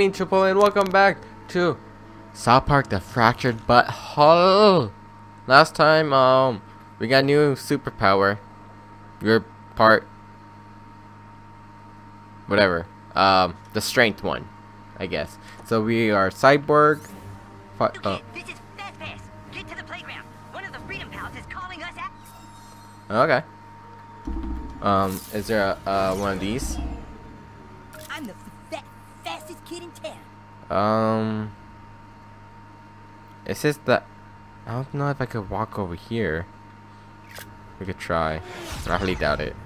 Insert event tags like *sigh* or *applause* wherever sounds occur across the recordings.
Gaming Chipotle and welcome back to South Park The Fractured But Whole. Last time, um, we got new superpower. Your part, whatever, um, the strength one, I guess. So we are cyborg. Fi oh, this is Fast Pass. Get to the playground. One of the Freedom Pals is calling us out. okay. Um, is there a, uh, one of these? Um, it says that I don't know if I could walk over here. We could try. I highly doubt it.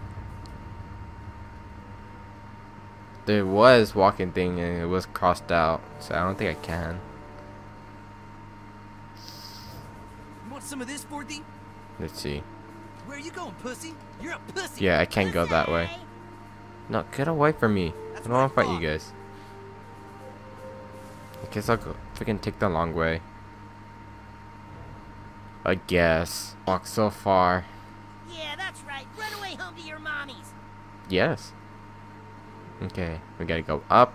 There was walking thing and it was crossed out, so I don't think I can. You want some of this, Forty? Let's see. Where are you going, pussy? You're a pussy. Yeah, I can't go that way. No, get away from me. I don't want to fight you guys. I guess I'll go freaking take the long way. I guess. Walk so far. Yeah, that's right. Run away home to your mommies. Yes. Okay, we gotta go up.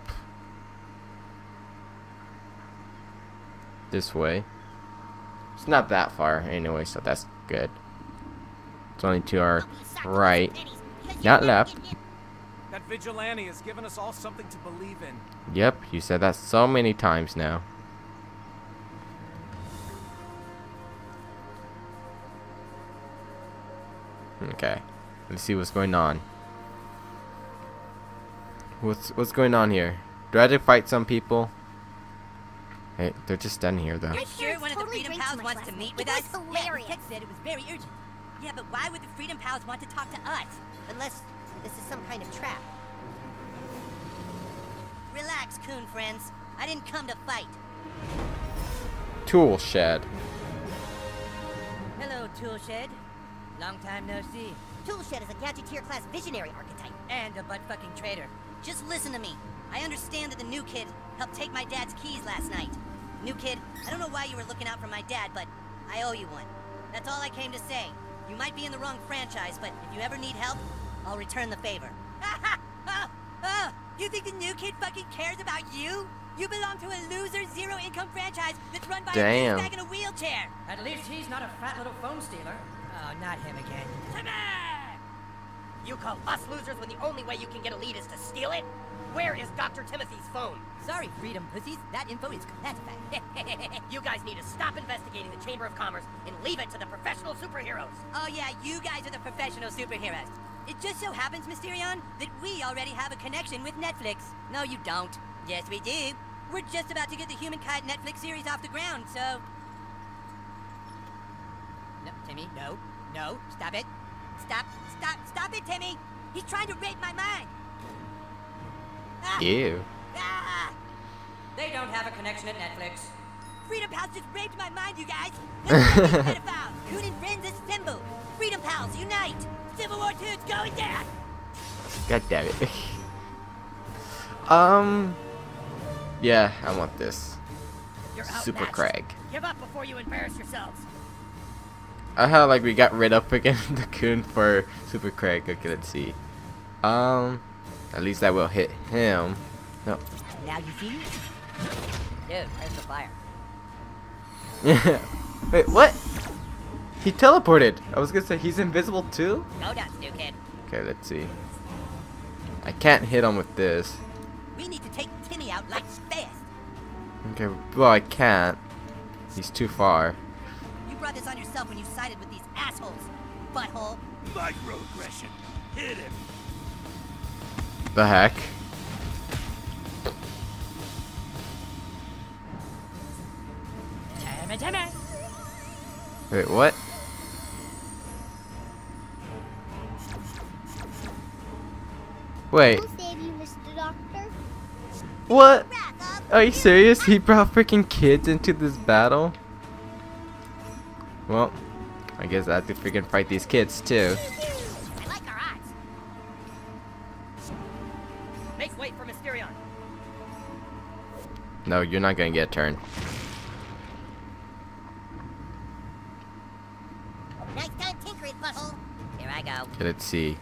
This way. It's not that far anyway, so that's good. It's only to our right, not left. That vigilante has given us all something to believe in. Yep, you said that so many times now. Okay, let's see what's going on. What's what's going on here? Do I have to fight some people? Hey, they're just standing here though. You're sure parents one of the Freedom drank Pals wants to meet with us? hilarious. Yeah, the text said it was very urgent. Yeah, but why would the Freedom Pals want to talk to us? Unless this is some kind of trap. Relax, coon friends. I didn't come to fight. Toolshed. Hello, Toolshed. Long time no see. Toolshed is a Gadgeteer class visionary archetype. And a butt fucking traitor. Just listen to me. I understand that the new kid helped take my dad's keys last night. New kid, I don't know why you were looking out for my dad, but I owe you one. That's all I came to say. You might be in the wrong franchise, but if you ever need help, I'll return the favor. oh, *laughs* oh, you think the new kid fucking cares about you? You belong to a loser, zero-income franchise that's run by Damn. a douchebag in a wheelchair. At least he's not a fat little phone stealer. Oh, not him again. You call us losers when the only way you can get a lead is to steal it? Where is Dr. Timothy's phone? Sorry, freedom pussies. That info is classified. *laughs* you guys need to stop investigating the Chamber of Commerce and leave it to the professional superheroes. Oh yeah, you guys are the professional superheroes. It just so happens, Mysterion, that we already have a connection with Netflix. No, you don't. Yes, we do. We're just about to get the Humankind Netflix series off the ground, so... No, Timmy, no. No, stop it. Stop, stop, stop it, Timmy! He's trying to rape my mind! Ah, Ew. ah! They don't have a connection at Netflix. Freedom Pals just raped my mind, you guys! *laughs* Pedophiles! Coon and friends assemble! Freedom Pals, unite! Civil War II's going down! God damn it. *laughs* um. Yeah, I want this. You're Super. Craig. Give up before you embarrass yourselves. I how like we got rid of again *laughs* the coon for Super Craig. Okay, let's see. Um, at least that will hit him. No. Now you see? Dude, where's the fire? *laughs* Wait, what? He teleported. I was gonna say he's invisible too. Go nuts, new kid. Okay, let's see. I can't hit him with this. We need to take Timmy out like fast. Okay, well I can't. He's too far. You brought this on yourself when you sided with these assholes. Butthole. Microaggression. Hit him. The heck? Wait, what? Wait, you, what? Are you serious? He brought freaking kids into this battle? Well, I guess I have to freaking fight these kids too. Like. Make way for Mysterion. No, you're not gonna get a turn. Nice time tinker it, butthole. Here I go. Okay, let's see.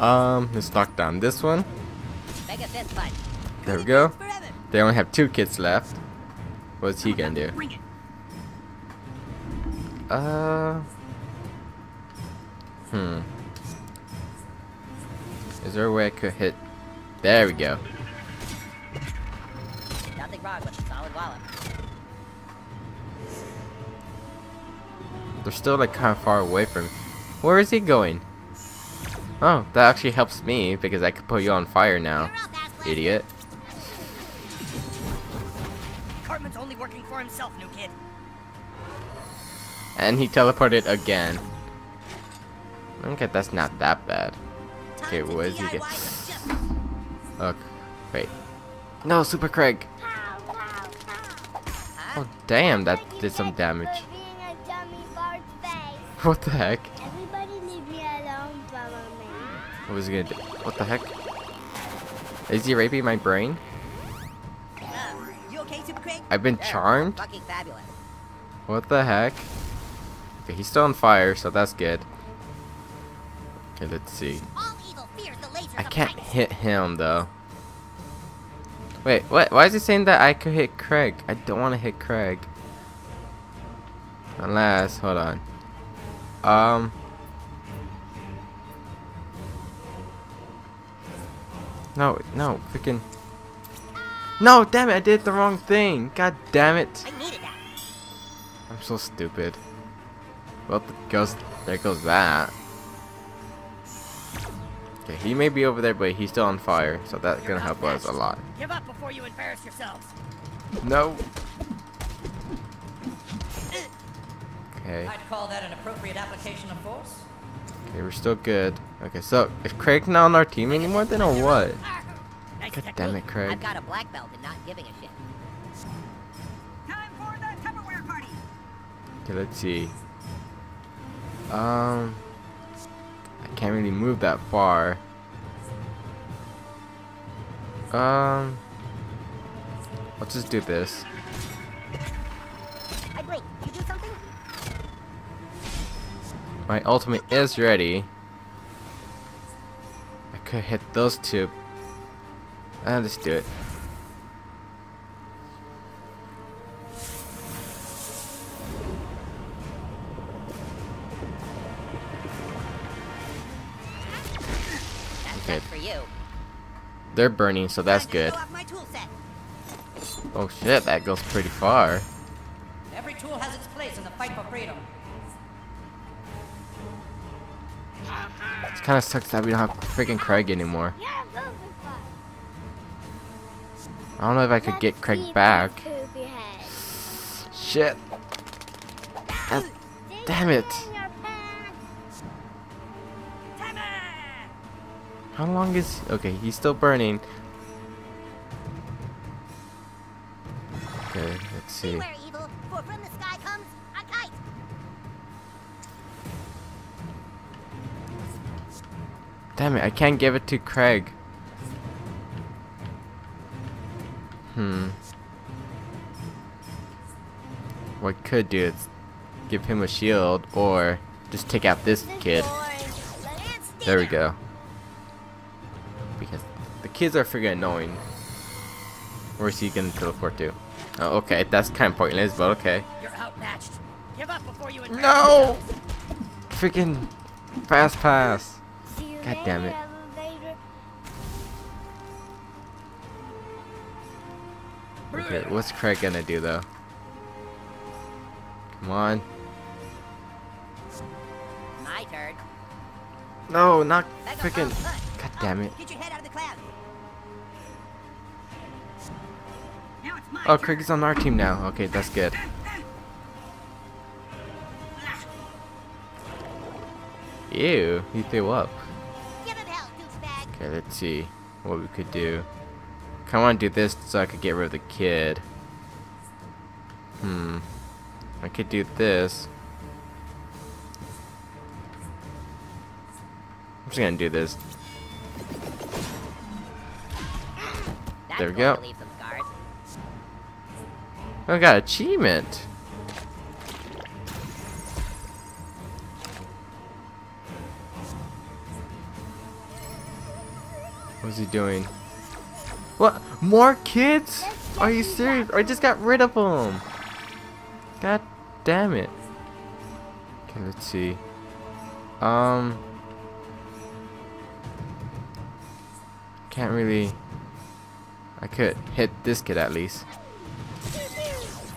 Um, let's knock down this one. Mega fist fight. There we go. They only have two kids left. What's he gonna do? Uh. Hmm. Is there a way I could hit? There we go. Nothing wrong with a solid wallop. They're still like kind of far away from. Where is he going? Oh, that actually helps me because I could put you on fire now, You're up, ass idiot. Cartman's only working for himself, new kid. And he teleported again. Okay, that's not that bad. Okay, what is he get- Look, wait. No, Super Craig. Oh, damn, that did some damage. *laughs* What the heck? Everybody leave me alone. What was he gonna do? What the heck? Is he raping my brain? You okay? I've been charmed? Fucking fabulous. What the heck? Okay, he's still on fire, so that's good. Okay, let's see. All evil fears the lasers I can't hit him though. Wait, what? Why is he saying that I could hit Craig? I don't want to hit Craig. Unless, hold on. Um. No, no, freaking. No, damn it! I did the wrong thing. God damn it! I needed that. I'm so stupid. Well, goes there goes that. Okay, he may be over there, but he's still on fire, so that's gonna help us a lot. Give up before you embarrass yourselves. No. Okay, I'd call that an appropriate application of force. okay, we're still good. Okay, so is Craig not on our team anymore then, or what? Nice God damn it, Craig. I've got a black belt in not giving a shit. Time for the Tupperware party. Okay, let's see. Um, I can't really move that far. Um, let's just do this. My ultimate is ready. I could hit those two. Uh, let's do it. Okay. for you. They're burning, so that's good. show off my tool set. Oh shit, that goes pretty far. Every tool has its place in the fight for freedom. Kind of sucks that we don't have freaking Craig anymore. You're moving fast. I don't know if I could get Craig back. my poopy head. Shit. God damn it. In your pants. Timmy! How long is... Okay, he's still burning. Okay, let's see. Damn it, I can't give it to Craig. Hmm. What I could do is give him a shield or just take out this This kid. There we go. Because the kids are freaking annoying. Where's he gonna teleport to? Oh, okay, that's kind of pointless, but okay. You're outmatched. Give up before you No! Freaking fast pass. God damn it. Okay, what's Craig gonna do though? Come on. My turn. No, not freaking. God damn it. Get your head out of the clouds. Now it's my Oh. Craig is on our team now. Okay, that's good. *laughs* Ew, he threw up. Okay, let's see what we could do. Kinda wanna do this so I could get rid of the kid. Hmm. I could do this. I'm just gonna do this. That's There we go. I got achievement. What's he doing? What? More kids? Are you serious? I just got rid of them. God damn it. Okay, let's see. Um. Can't really. I could hit this kid at least.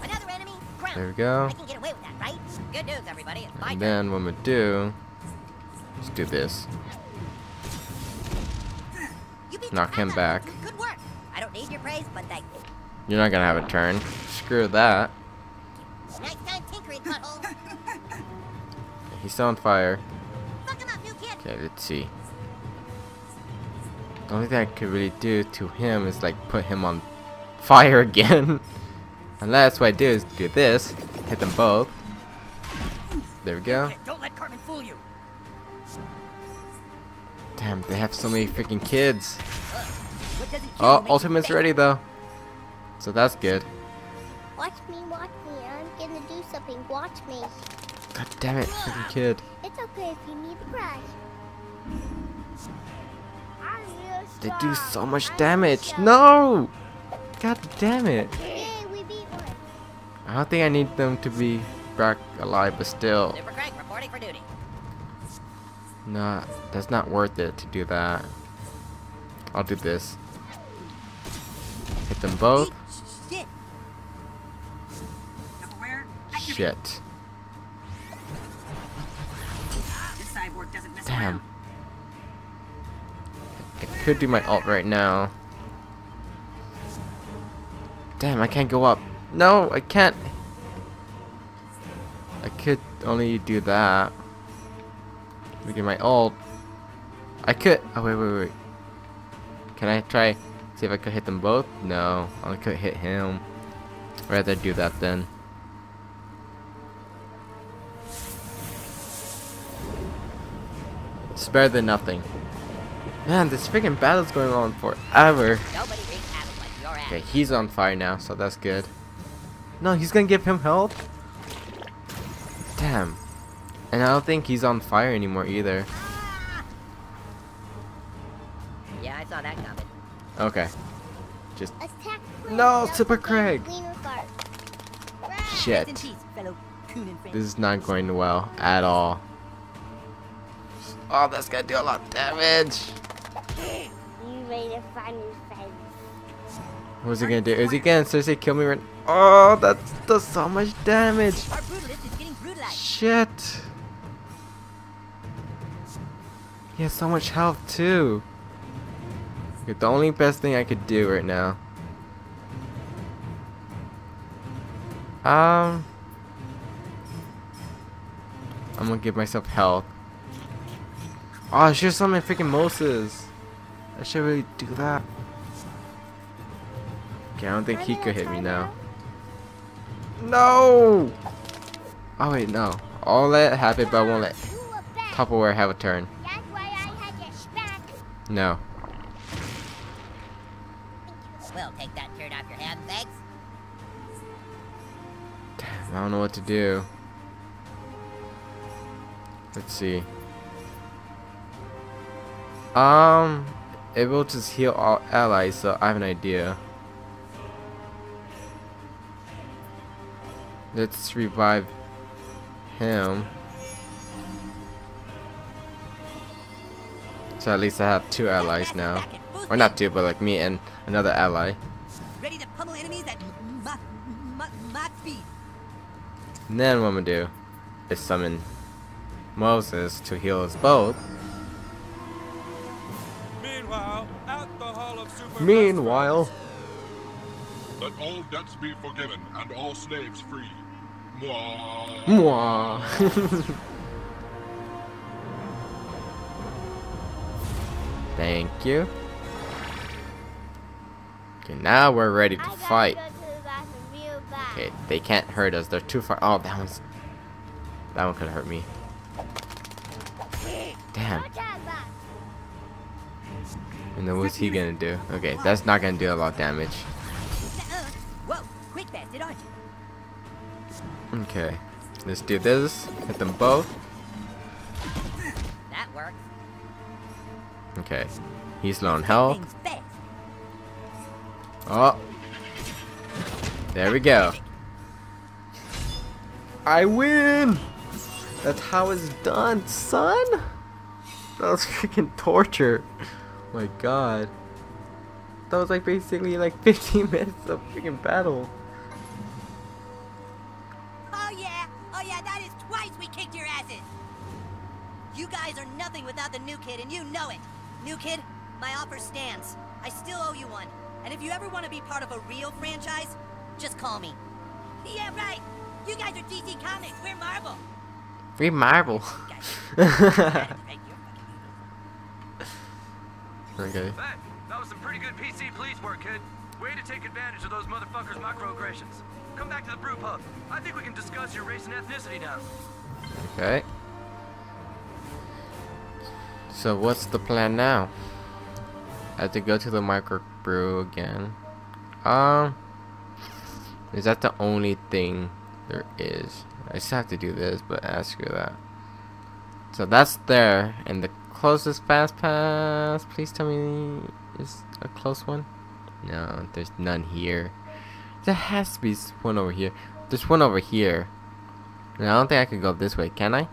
Another enemy? Ground. There we go. I can get away with that, right? Good news, everybody. And then what I'm gonna do. Let's do this. You beat the knock him crap out of back. Good work. I don't need your praise, but thank you. You're not gonna have a turn. Screw that. Nice time tinkering, butthole. *laughs* He's still on fire. Fuck him up, new kid. Okay, let's see. The only thing I could really do to him is like put him on fire *laughs* again. Unless what I do is do this, hit them both. There we go. Don't let Cartman fool you. Damn, they have so many freaking kids. What doesn't kill Oh, you makes you ultimate's ready though. So that's good. Watch me, watch me. I'm gonna do something. Watch me. God damn it, freaking kid. It's okay if you need a brush. I'm real They do so much damage. No! God damn it. Yay, we beat one. I don't think I need them to be back alive, but still. Super Craig reporting for duty. Nah, that's not worth it to do that. I'll do this. Hit them both. Shit. Damn. I could do my ult right now. Damn, I can't go up. No, I can't. I could only do that. Look at my ult. I could. Oh, wait, wait, wait. Can I try? See if I could hit them both? No, I could hit him. I'd rather do that then. It's better than nothing. Man, this freaking battle's going on forever. Nobody like. Okay, he's on fire now, so that's good. No, he's gonna give him health? Damn. And I don't think he's on fire anymore either. Ah! Yeah, I saw that coming. Okay. Just Attack No, Super again, Craig. Shit. Rest in peace, fellow coon and friend. This is not going well at all. Oh, that's gonna do a lot of damage. You ready to find your friends? What's he gonna do? Is he gonna seriously kill me right Oh, that does so much damage. Our brutalist is getting brutalized. Shit. He has so much health too. Okay, the only best thing I could do right now. Um. I'm gonna give myself health. Oh, I should summon freaking Moses. I should really do that. Okay, I don't think he could hit me now. No! Oh wait, no. I'll let it happen, but I won't let. Tupperware have a turn. That's why I had your back. No. Don't know what to do. Let's see. Um, it will just heal all allies, so I have an idea. Let's revive him. So at least I have two allies now. Or not two, but like me and another ally. And then what I'm gonna do is summon Moses to heal us both. Meanwhile, at the Hall of Super Meanwhile, Let all debts be forgiven and all slaves free. Mwah. Mwah. *laughs* Thank you. Okay, now we're ready to gotta fight. Okay, they can't hurt us. They're too far. Oh, that one's. That one could hurt me. Damn. And then what's he gonna do? Okay, that's not gonna do a lot of damage. Okay, let's do this. Hit them both. That works. Okay, he's low on health. Oh, There we go. I win! That's how it's done, son! That was *laughs* freaking torture. my god. That was like basically like *laughs* 15 minutes of freaking battle. Call me. Yeah, right. You guys are DC Comics. We're Marvel. Free marble. okay. Hey, that was some pretty good PC police work, kid. Way to take advantage of those motherfuckers' microaggressions. Come back to the brew pub. I think we can discuss your race and ethnicity now. Okay. So what's the plan now? I have to go to the microbrew again. Um, is that the only thing there is? I just have to do this, but ah, ask her that. So that's there, and the closest fast pass. Please tell me is a close one. No, there's none here. There has to be one over here. There's one over here. And I don't think I could go this way, can I?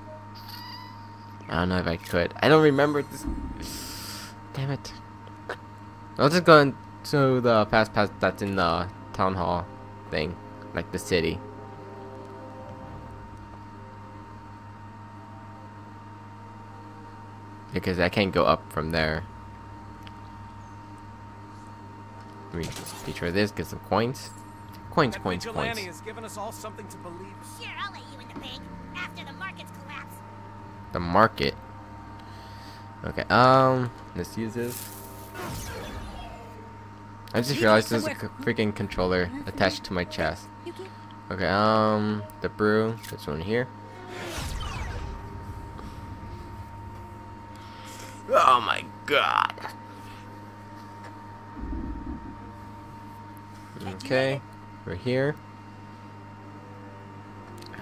I don't know if I could. I don't remember this. *sighs* Damn it. I'll just go into the fast pass that's in the town hall thing, like the city. Because I can't go up from there. Let me just try this, get some coins. Coins, That coins, coins. has given us all something to believe. Sure, I'll let you in the bank after the markets collapse. The market. Okay, um, let's use this. I just realized there's a freaking controller attached to my chest. Okay, um, the brew, this one here. Oh my god. Okay, we're here.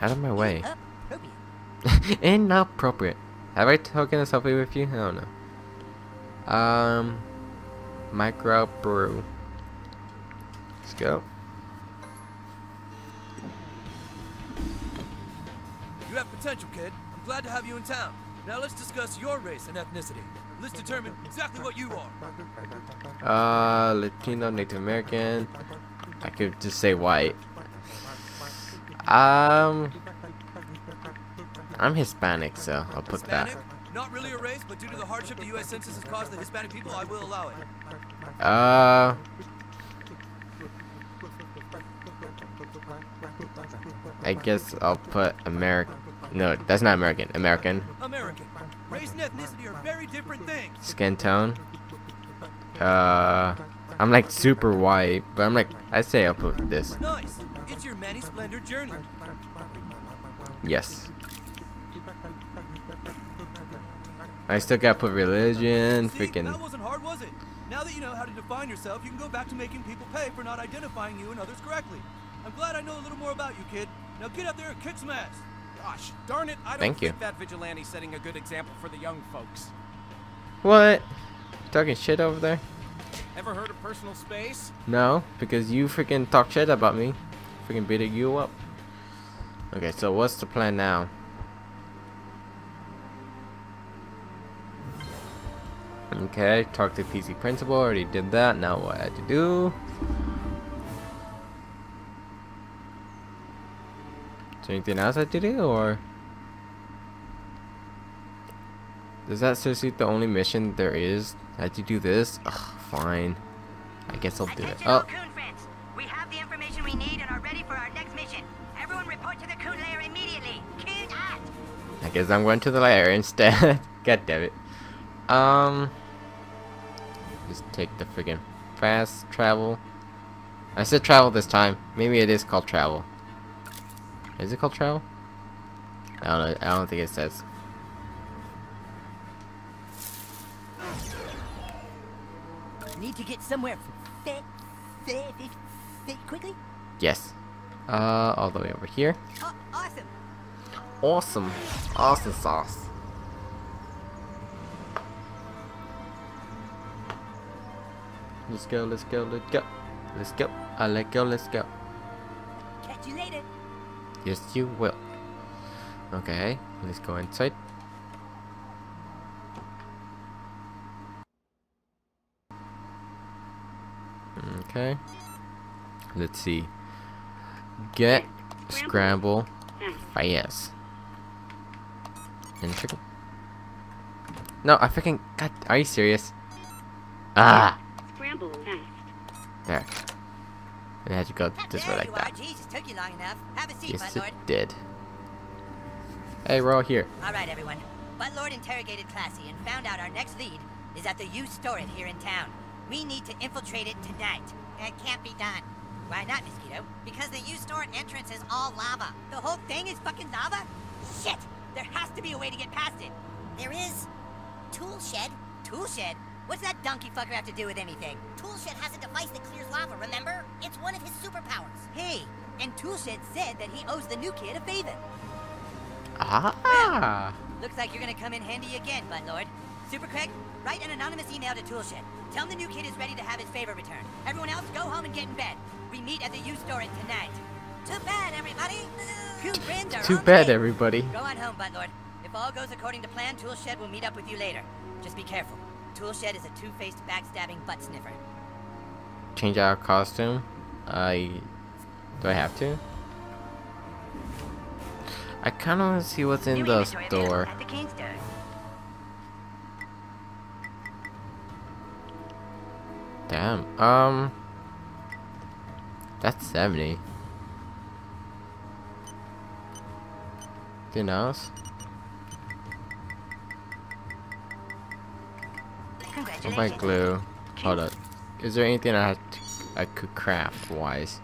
Out of my way. *laughs* Inappropriate. Have I taken a selfie with you? I don't know. Um, micro brew. Let's go. You have potential, kid. I'm glad to have you in town. Now let's discuss your race and ethnicity. Let's determine exactly what you are. Uh, Latino, Native American. I could just say white. Um, I'm Hispanic, so I'll put Hispanic? that. Not really a race, but due to the hardship the U.S. Census has caused the Hispanic people, I will allow it. Uh, I guess I'll put American. No, that's not American. American. American. Race and ethnicity are very different things. Skin tone. Uh, I'm like super white, but I'm like, I say I'll put this. Nice. It's your many splendor journey. Yes. I still gotta put religion, See, freaking. that wasn't hard, was it? Now that you know how to define yourself, you can go back to making people pay for not identifying you and others correctly. I'm glad I know a little more about you, kid. Now get out there and kick some ass. Gosh, darn it, I don't Thank you. that vigilante setting a good example for the young folks. What? You talking shit over there? Ever heard of personal space? No, because you freaking talk shit about me. Freaking beating you up. Okay, so what's the plan now? Okay, talk to PC principal, already did that, now what I had to do. There anything else I had it or? Does that seriously the only mission there is? I had to do this? Ugh, fine. I guess I'll do it. Attention Oh, Coon friends. We have the information we need and are ready for our next mission. Everyone report to the Coon lair immediately. Coon out. I guess I'm going to the lair instead. *laughs* God damn it. Um, just take the friggin' fast travel. I said travel this time. Maybe it is called travel. Is it called travel? I don't know. I don't think it says. Need to get somewhere quickly? Yes. Uh, all the way over here. Oh, awesome. Awesome. Awesome sauce. Let's go, let's go, let's go. Let's go. I let go, let's go. Catch you later. Yes, you will. Okay, let's go inside. Okay. Let's see. Get scramble fast. And chicken. No, I freaking. God, are you serious? Ah! Scramble fast. There. It had to go this way like you that. Are. Jesus, took you long enough. Have a seat, Yes, it did. Hey, we're all here. All right, everyone. Buttlord interrogated Classi and found out our next lead is at the used store here in town. We need to infiltrate it tonight. That can't be done. Why not, Mosquito? Because the used store entrance is all lava. The whole thing is fucking lava? Shit! There has to be a way to get past it. There is Toolshed. Tool shed? What's that donkey fucker have to do with anything? Toolshed has a device that clears lava, remember? It's one of his superpowers. Hey, and Toolshed said that he owes the new kid a favor. Ah! Looks like you're gonna come in handy again, Buttlord. Super Craig, write an anonymous email to Toolshed. Tell him the new kid is ready to have his favor returned. Everyone else, go home and get in bed. We meet at the used store tonight. Too bad, everybody. Cool friends are Too bad, way. everybody. Go on home, Buttlord. If all goes according to plan, Toolshed will meet up with you later. Just be careful. Toolshed is a two-faced, backstabbing butt sniffer. Change our costume. I. Do I have to? I kind of want to see what's in the store. Damn. Um. That's 70. Anything else? What Congratulations. glue? Hold up. Is there anything I to, I could craft wise?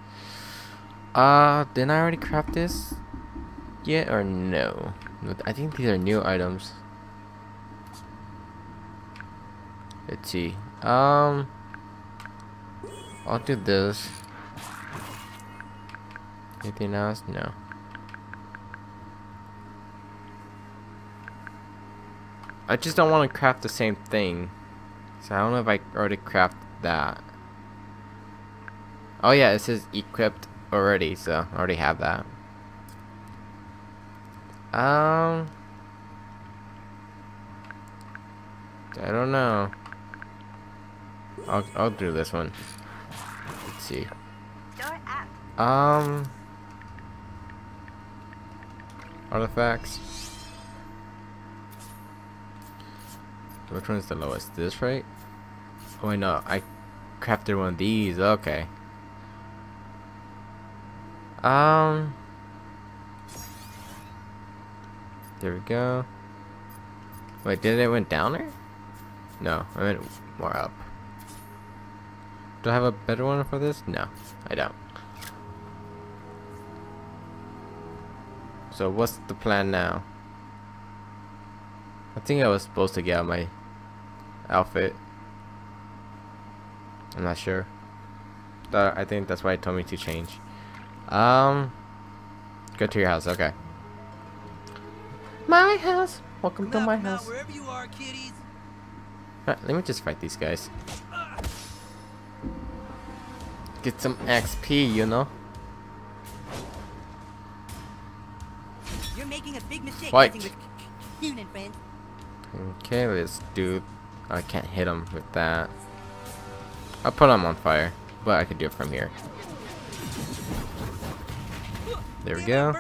Uh, didn't I already craft this yet or no? I think these are new items. Let's see. Um, I'll do this. Anything else? No. I just don't want to craft the same thing. So I don't know if I already crafted that. Oh yeah, it says equipped already, so I already have that. Um, I don't know. I'll I'll do this one. Let's see. Um, artifacts. Which one's the lowest? This right? Oh wait, no, I crafted one of these. Okay. Um. There we go. Wait, did it went down there? No, I went more up. Do I have a better one for this? No, I don't. So what's the plan now? I think I was supposed to get out my outfit. I'm not sure. I think that's why it told me to change. Um, go to your house. Okay. My house. Welcome to my house. are. Alright, let me just fight these guys. Get some XP, you know. You're making a big mistake Fight. messing with human friends. Okay, let's do. I can't hit him with that. I'll put him on fire, but I could do it from here. There we go.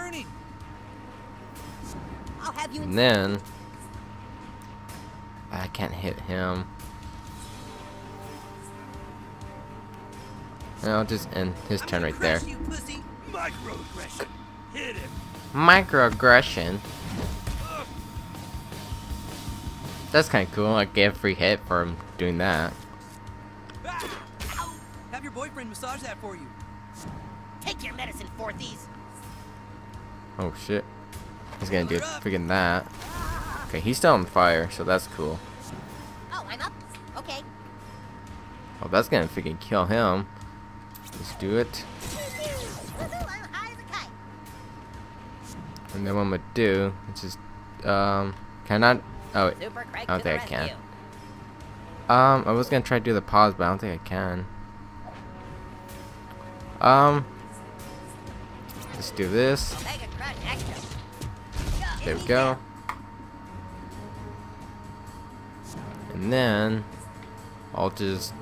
And then I can't hit him. And I'll just end his turn right there. Microaggression. That's kind of cool. I get a free hit for doing that. Have your boyfriend massage that for you. Take your medicine, fourthies. Oh shit. He's gonna do freaking that. Okay, he's still on fire, so that's cool. Oh, I'm up. Okay. Oh, that's gonna freaking kill him. Let's do it. Woohoo, I'm high as a kite. And then what I'm gonna do is just, um, can I not? Oh, wait. I don't think I can. Um, I was gonna try to do the pause, but I don't think I can. Um, Let's do this. Mega Crunch Extra. There we go. And then I'll just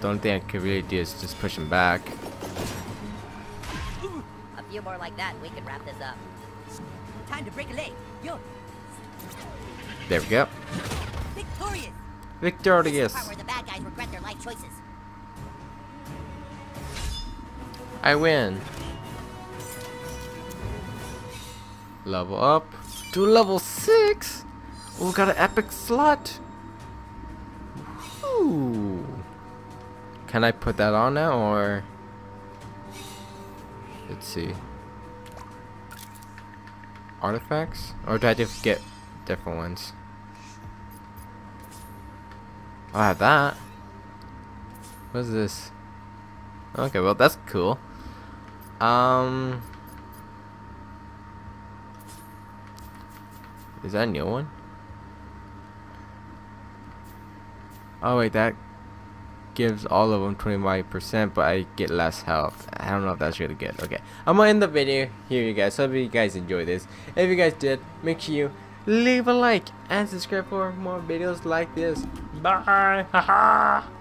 the only thing I could really do is just push him back. A few more like that, and we can wrap this up. Time to break a leg. Yo, There we go. Victorious! Victorious. Part where Level up to level 6. Oh, got an epic slot. Ooh. Can I put that on now or let's see. Artifacts? Or do I just get different ones? I have that. What is this? Okay, well that's cool. Um, is that a new one? Oh wait, that gives all of them 25%, but I get less health. I don't know if that's really good. Okay, I'm gonna end the video here, you guys. So if you guys enjoyed this, if you guys did, make sure you leave a like and subscribe for more videos like this. Bye. *laughs*